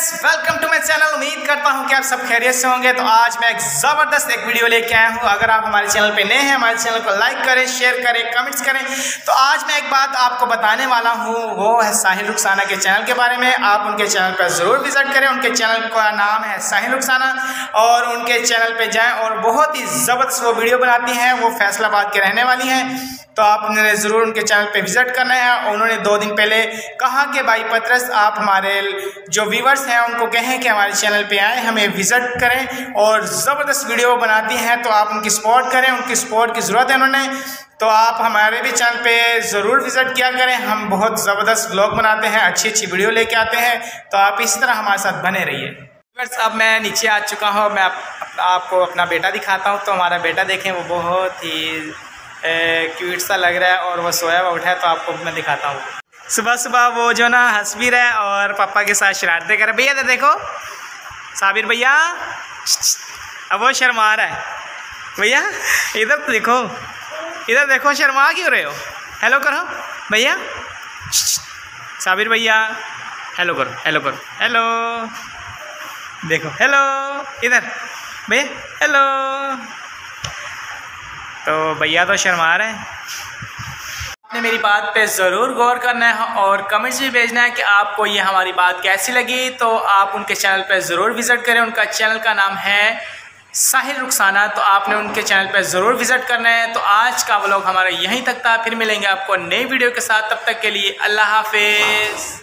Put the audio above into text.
Friends welcome to my channel उम्मीद करता हूँ कि आप सब खैरियत से होंगे। तो आज मैं एक ज़बरदस्त एक वीडियो लेके आया हूँ। अगर आप हमारे चैनल पे नए हैं, हमारे चैनल को लाइक करें, शेयर करें, कमेंट्स करें। तो आज मैं एक बात आपको बताने वाला हूँ। वो है साहिल रुखसाना के चैनल के बारे में। आप उनके चैनल पर ज़रूर विज़िट करें। उनके चैनल का नाम है साहिल रुखसाना। और उनके चैनल पर जाएँ और बहुत ही ज़बरदस्त वो वीडियो बनाती हैं। वो फैसलाबाद के रहने वाली हैं। तो आपने ज़रूर उनके चैनल पे विज़िट करना है। उन्होंने दो दिन पहले कहा कि भाई पत्रस आप हमारे जो व्यूवर्स हैं उनको कहें कि हमारे चैनल पे आएँ हमें विज़िट करें और ज़बरदस्त वीडियो बनाती हैं तो आप उनकी सपोर्ट करें उनकी सपोर्ट की ज़रूरत है उन्होंने। तो आप हमारे भी चैनल पे ज़रूर विज़िट किया करें। हम बहुत ज़बरदस्त ब्लॉग बनाते हैं अच्छी अच्छी वीडियो लेके आते हैं। तो आप इस तरह हमारे साथ बने रहिए। बस अब मैं नीचे आ चुका हूँ। मैं आप, आपको अपना बेटा दिखाता हूँ। तो हमारा बेटा देखें वो बहुत ही क्यूट सा लग रहा है और वो सोया हुआ उठा है तो आपको मैं दिखाता हूँ। सुबह सुबह वो जो ना हंस भी रहा है और पापा के साथ शरारतें कर भैया, इधर देखो। साबिर भैया, अब वो शर्मा रहा है। भैया, इधर तो देखो। इधर देखो, शर्मा क्यों रहे हो? हेलो करो। भैया, साबिर भैया हेलो करो हेलो करो। हेलो देखो हेलो इधर, भैया हेलो तो भैया तो शर्मा रहे हैं। आपने मेरी बात पे ज़रूर गौर करना है और कमेंट्स भी भेजना है कि आपको ये हमारी बात कैसी लगी तो आप उनके चैनल पे ज़रूर विज़िट करें। उनका चैनल का नाम है साहिल रुखसाना तो आपने उनके चैनल पे ज़रूर विज़िट करना है। तो आज का व्लॉग हमारा यहीं तक था। फिर मिलेंगे आपको नई वीडियो के साथ। तब तक के लिए अल्लाह हाफिज़।